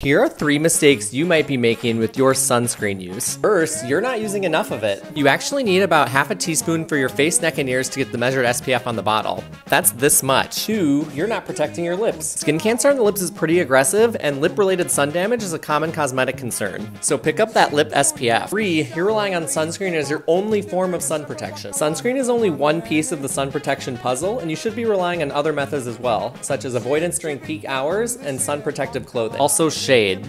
Here are three mistakes you might be making with your sunscreen use. First, you're not using enough of it. You actually need about half a teaspoon for your face, neck, and ears to get the measured SPF on the bottle. That's this much. Two, you're not protecting your lips. Skin cancer on the lips is pretty aggressive, and lip-related sun damage is a common cosmetic concern. So pick up that lip SPF. Three, you're relying on sunscreen as your only form of sun protection. Sunscreen is only one piece of the sun protection puzzle, and you should be relying on other methods as well, such as avoidance during peak hours and sun protective clothing. Also, shade.